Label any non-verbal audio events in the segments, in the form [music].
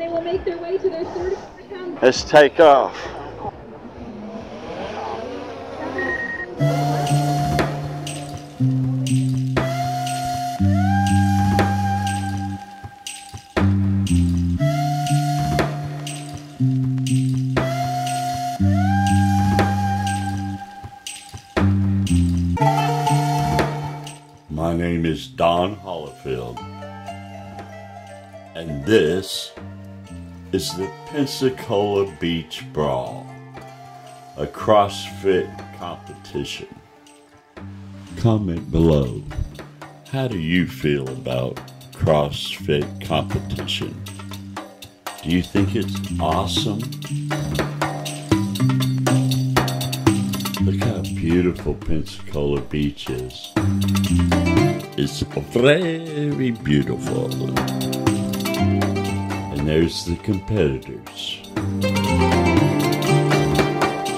and they will make their way to their 35 pound. Let's take off. My name is Don Holifield, and this is the Pensacola Beach Brawl, a CrossFit competition. Comment below. How do you feel about CrossFit competition? Do you think it's awesome? Look how beautiful Pensacola Beach is. It's very beautiful. There's the competitors.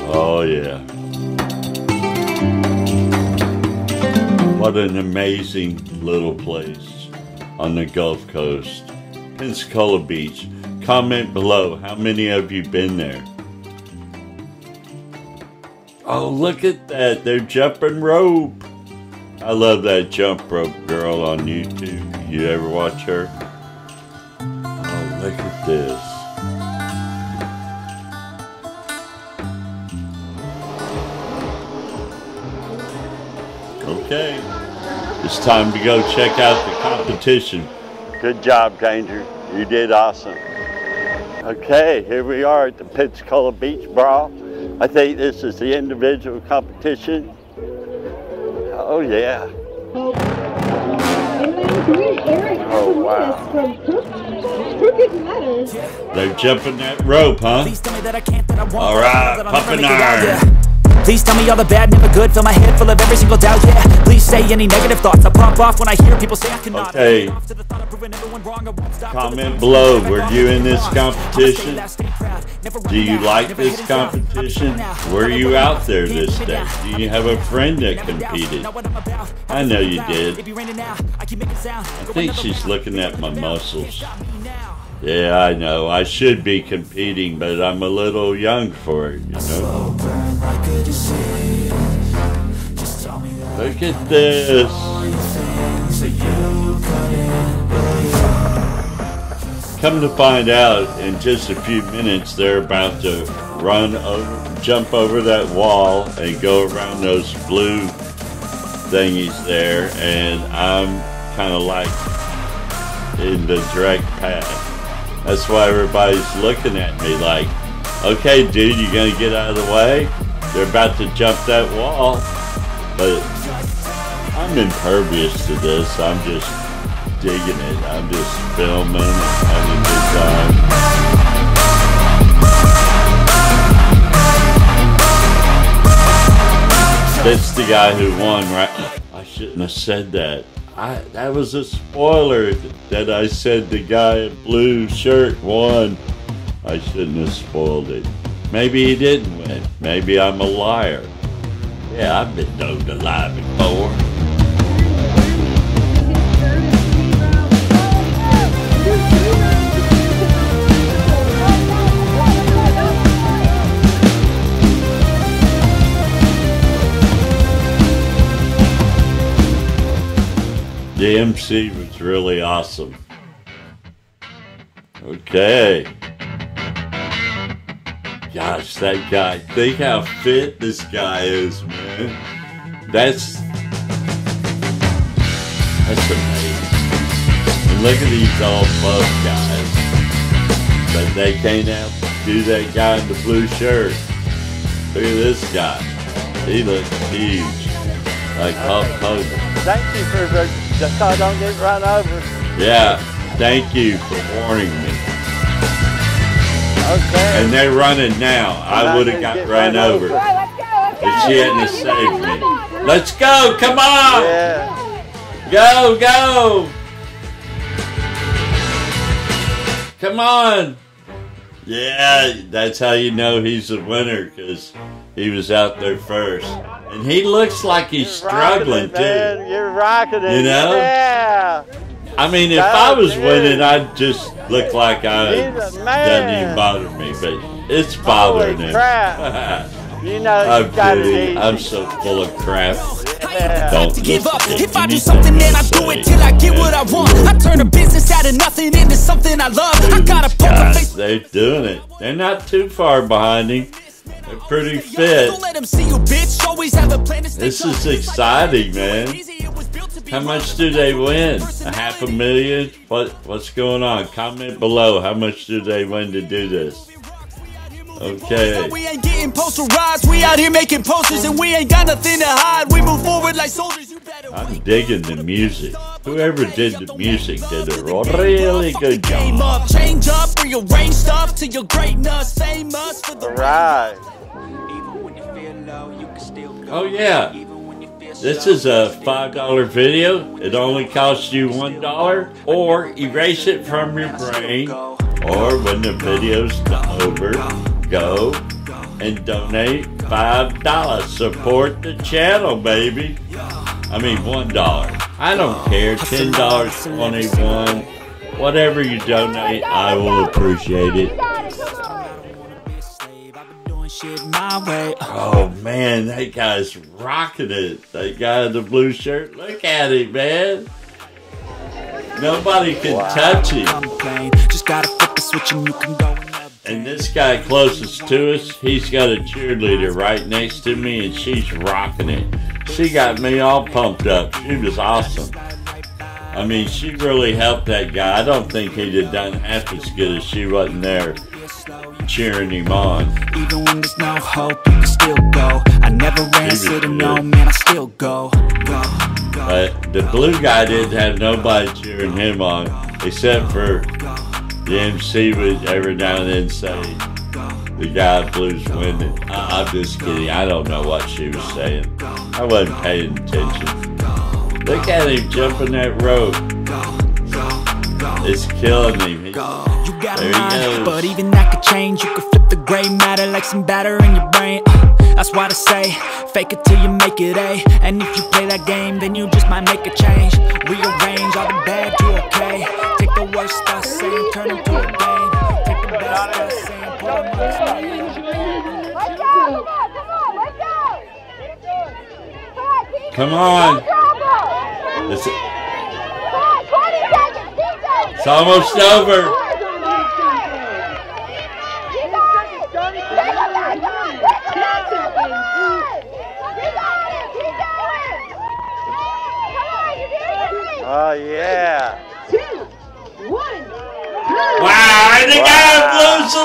Oh, yeah. What an amazing little place on the Gulf Coast. Pensacola Beach. Comment below how many of you been there? Oh, look at that. They're jumping rope. I love that jump rope girl on YouTube. You ever watch her? Oh, look at this. Okay. It's time to go check out the competition. Good job, Danger. You did awesome. Okay, here we are at the Pensacola Beach Brawl. I think this is the individual competition. Oh, yeah. And then green Eric Oh, wow. Oh, from Crook- Crooked They're jumping that rope, huh? Please tell me that I can't, that I won't. All right, that pumping make it out, iron. Please tell me all the bad, never good. Fill my head full of every single doubt, yeah. Please say any negative thoughts. I pop off when I hear people say I cannot. Okay. Off to the thought of proving everyone wrong, I won't stop till the Comment below, of were wrong, you in this competition? loud, stay proud, never run Do you like this hit a sound. competition? Were you out out, there this day? Do you have a friend that competed? I'm about. I know you did. it be raining now, I keep making sound. I Go think she's looking at my muscles. Yeah, I know. I should be competing, but I'm a little young for it, you know? Look at this. Come to find out, in just a few minutes, they're about to run over, jump over that wall and go around those blue thingies there, and I'm kind of like in the direct path. That's why everybody's looking at me like, okay, dude, you gonna get out of the way? They're about to jump that wall, but I'm impervious to this. I'm just digging it. I'm just filming and having a good time. That's the guy who won, right? I shouldn't have said that. I that was a spoiler that I said the guy in blue shirt won. I shouldn't have spoiled it. Maybe he didn't win. Maybe I'm a liar. Yeah, I've been known to lie before. The MC was really awesome. Okay. Gosh, that guy. Think how fit this guy is, man. That's that's amazing. And look at these all buff guys. But they can't outdo that guy in the blue shirt. Look at this guy. He looks huge. Like Hulk Hogan. Thank you for just so I don't get run over. Yeah, thank you for warning me. Okay. And they're running now. I would have got run run over over. if she hadn't have saved me. Let's go! Come on! yeah. Go, go! Come on! Yeah, that's how you know he's a winner because he was out there first. And he looks like he's You're rocking struggling it, man. too. You're rocking it. You know? Yeah. I mean, if That I was is- winning, I'd just look like I He's a man. doesn't even bother me, but it's bothering Holy him. crap. [laughs] You know I'm you got it kidding. easy. I'm so full of crap. Yeah. Don't to give up. listen to If I do anything something, then they I do it say. till I get what I want. I turn a business out of nothing into something I love. I got a poker God, face. they're doing it. They're not too far behind him. They're pretty fit. Don't let 'em see you, bitch. Always have a plan to stay This is exciting, man. Easy, it was built to be How much do they win? A half a million? What What's going on? Comment below. How much do they win to do this? Okay. We ain't getting posterized. We out here making posters and we ain't got nothing to hide. We move forward like soldiers. You better I'm digging the music. Whoever did the music did a really good Game job. up, change up, rearrange stuff to your greatness. Famous for the All right. Oh yeah. This is a $5 video. It only costs you $1 or erase it from your brain or when the video's over, go and donate $5. Support the channel, baby. I mean $1. I don't care. $10, 21 Whatever you donate, I will appreciate it. Shit my way. Oh man, that guy's rocking it. That guy in the blue shirt. Look at him, man. Nobody can touch him. Just gotta flip the switch and you can go and. And this guy closest to us, he's got a cheerleader right next to me, and she's rocking it. She got me all pumped up. She was awesome. I mean, she really helped that guy. I don't think he'd have done half as good if she wasn't there cheering him on. Even when there's no hope, you can still go. I never answer to no man, I still go. Go, go. But the blue guy didn't have nobody cheering him on, except for the MC would every now and then say, the guy blues winning. I- I'm just kidding. I don't know what she was saying. I wasn't paying attention. Look at him jumping that rope. It's killing me. He- You got There a he mind, but even that could change. You could flip the gray matter like some batter in your brain. Uh, That's why I say, fake it till you make it A. And if you play that game, then you just might make a change. Rearrange all the bad to okay. Take the worst I say and turn it to a game. Take the best I say and put 'em on display. Let's go! Come on, come on, let's go! Come on, keep Come on. You're over. Oh, yeah. Two, one. Wow, and the guy blues the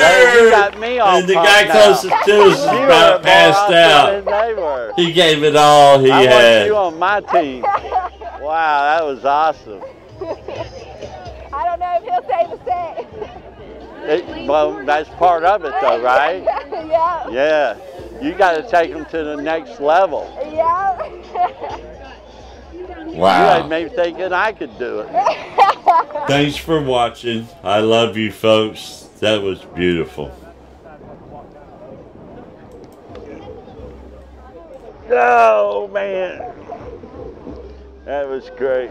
Hey, you winner. got me all And the guy pumped out. closest to us is about passed out. than they were. He gave it all he I want had. you on my team. Wow, that was awesome. I don't know if he'll say the same. It, well, that's part of it, though, right? [laughs] yeah. Yeah. You got to take them to the next level. Yeah. wow. You Wow. had me thinking I could do it. [laughs] Thanks for watching. I love you folks. That was beautiful. Oh, man. That was great.